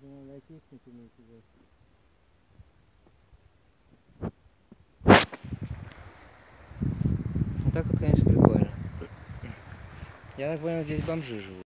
Ординарная техника имеется в виду. Ну так вот, конечно, прикольно. Я так понял, здесь бомжи живут.